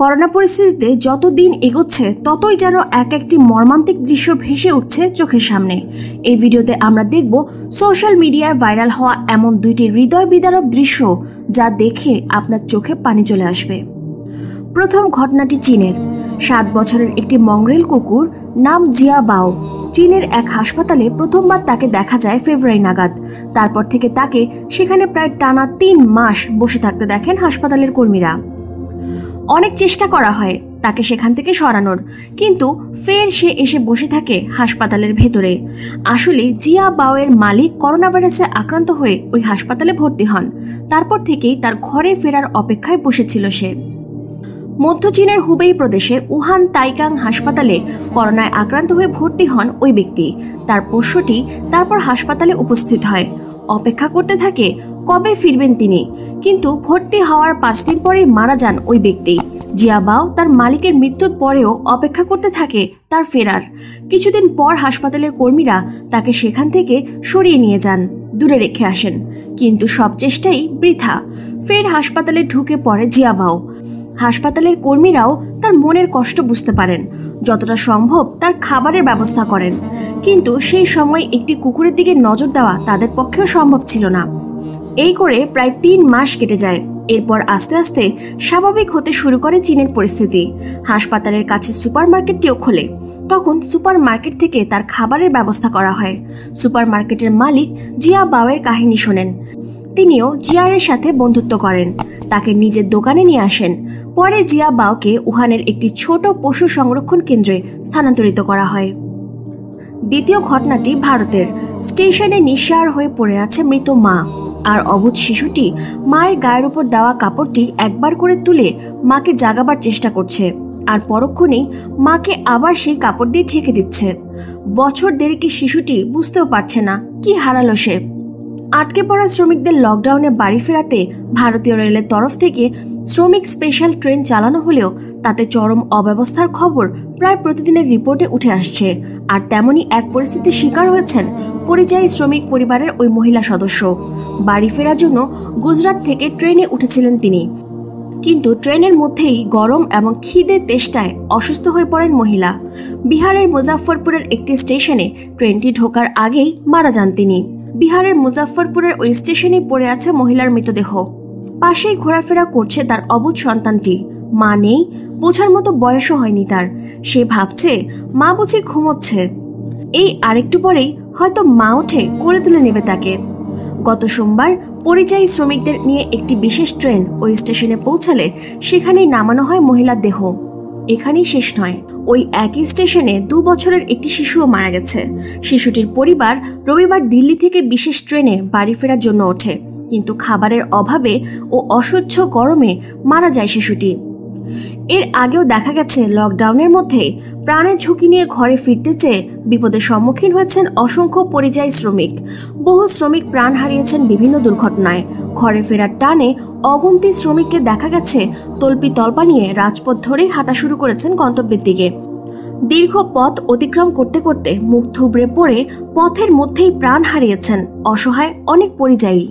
Corona পরিস্থিতিতে যত দিন এগোচ্ছে, ততই যেন এক একটি মর্মান্তিক দৃশ্য ভেসে উঠছে চোখের সামনে। এই ভিডিওতে আমরা দেখব সোশ্যাল মিডিয়ায় ভাইরাল হওয়া এমন দুইটি হৃদয় বিদারক দৃশ্য যা দেখে আপনার চোখে পানি চলে আসবে। প্রথম ঘটনাটি চীনের। সাত বছরের একটি মংরেল কুকুর নাম জিয়া বাও চীনের এক হাসপাতালে প্রথমবার তাকে দেখা যায় ফেব্রুয়ারি নাগাদ। তারপর থেকে তাকে সেখানে প্রায় টানা তিন মাস বসে থাকতে দেখেন হাসপাতালের কর্মীরা। অনেক চেষ্টা করা হয় তাকে সেখান থেকে সরানোর। কিন্তু ফের সে এসে বসে থাকে হাসপাতালের ভেতরে। আসলে জিয়া বাওয়ের মালিক করোনা ভাইরাসে আক্রান্ত হয়ে ওই হাসপাতালে ভর্তি হন। তারপর থেকেই তার ঘরে ফেরার অপেক্ষায় বসেছিল সে। মধ্য চীনের হুবেই প্রদেশে উহান তাইকাং হাসপাতালে করোনায় আক্রান্ত হয়ে ভর্তি হন ওই ব্যক্তি। তার পোষ্যটি তারপর হাসপাতালে উপস্থিত হয়। অপেক্ষা করতে থাকে কবে ফিরবেন তিনি। কিন্তু ভর্তি হওয়ার পাঁচ দিন পরেই মারা যান ওই ব্যক্তি। জিয়াবাও তার মালিকের মৃত্যুর পরেও অপেক্ষা করতে থাকে তার ফেরার। কিছুদিন পর হাসপাতালের কর্মীরা তাকে সেখান থেকে সরিয়ে নিয়ে যান, দূরে রেখে আসেন। কিন্তু সব চেষ্টাই বৃথা। ফের হাসপাতালে ঢুকে পড়ে জিয়াবাও। হাসপাতালের কর্মীরাও তার মনের কষ্ট বুঝতে পারেন, যতটা সম্ভব তার খাবারের ব্যবস্থা করেন। কিন্তু সেই সময় একটি কুকুরের দিকে নজর দেওয়া তাদের পক্ষেও সম্ভব ছিল না। এই করে প্রায় তিন মাস কেটে যায়। এরপর আস্তে আস্তে স্বাভাবিক হতে শুরু করে চীনের পরিস্থিতি। হাসপাতালের কাছে সুপারমার্কেটটিও খোলে। তখন সুপারমার্কেট থেকে তার খাবারের ব্যবস্থা করা হয়। সুপারমার্কেটের মালিক জিয়া বাওয়ের কাহিনী শোনেন। তিনিও জিয়ারের সাথে বন্ধুত্ব করেন। তাকে নিজের দোকানে নিয়ে আসেন। পরে জিয়া বাওকে উহানের একটি ছোট পশু সংরক্ষণ কেন্দ্রে স্থানান্তরিত করা হয়। দ্বিতীয় ঘটনাটি ভারতের স্টেশনে নিঃসার হয়ে পড়ে আছে মৃত মা। আর অবুধ শিশুটি মায়ের গায়ের উপর দেওয়া কাপড়টি একবার করে তুলে মাকে জাগাবার চেষ্টা করছে। আর পরক্ষণেই মাকে আবার সেই কাপড় দিয়ে ঢেকে দিচ্ছে। বছর দেরিকে শিশুটি বুঝতেও পারছে না, কি হারালো সে। আটকে পড়া শ্রমিকদের লকডাউনে বাড়ি ফেরাতে ভারতীয় রেলের তরফ থেকে শ্রমিক স্পেশাল ট্রেন চালানো হলেও তাতে চরম অব্যবস্থার খবর প্রায় প্রতিদিনের রিপোর্টে উঠে আসছে। আর তেমনই এক পরিস্থিতির শিকার হয়েছেন পরিযায়ী শ্রমিক পরিবারের ওই মহিলা সদস্য। বাড়ি ফেরার জন্য গুজরাট থেকে ট্রেনে উঠেছিলেন তিনি। কিন্তু ট্রেনের মধ্যেই গরম এবং খিদে তেষ্টায় অসুস্থ হয়ে পড়েন মহিলা। বিহারের মুজাফরপুরের একটি স্টেশনে ট্রেনটি ঢোকার আগেই মারা যান তিনি। বিহারের মুজাফরপুরের ওই স্টেশনে পড়ে আছে মহিলার মৃতদেহ। পাশেই ঘোরাফেরা করছে তার অবুধ সন্তানটি। মা নেই, বোঝার মতো বয়সও হয়নি তার। সে ভাবছে, মা বুঝি ঘুমোচ্ছে। এই আরেকটু পরেই হয়তো মা উঠে কোলে তুলে নেবে তাকে। গত সোমবার পরিযায়ী শ্রমিকদের নিয়ে একটি বিশেষ ট্রেন ওই স্টেশনে পৌঁছালে সেখানেই নামানো হয় মহিলার দেহ। এখানেই শেষ নয়। ওই একই স্টেশনে দু বছরের একটি শিশুও মারা গেছে। শিশুটির পরিবার রবিবার দিল্লি থেকে বিশেষ ট্রেনে বাড়ি ফেরার জন্য ওঠে। কিন্তু খাবারের অভাবে ও অসহ্য গরমে মারা যায় শিশুটি। এর আগেও দেখা গেছে লকডাউনের মধ্যে প্রাণের ঝুঁকি নিয়ে ঘরে ফিরতে চেয়ে বিপদের সম্মুখীন হয়েছেন অসংখ্য পরিযায়ী শ্রমিক। বহু শ্রমিক প্রাণ হারিয়েছেন বিভিন্ন দুর্ঘটনায়। ঘরে ফেরার টানে অগন্তি শ্রমিককে দেখা গেছে তল্পি তল্পা নিয়ে রাজপথ ধরেই হাঁটা শুরু করেছেন গন্তব্যের দিকে। দীর্ঘ পথ অতিক্রম করতে করতে মুখ থুবড়ে পড়ে পথের মধ্যেই প্রাণ হারিয়েছেন অসহায় অনেক পরিযায়ী।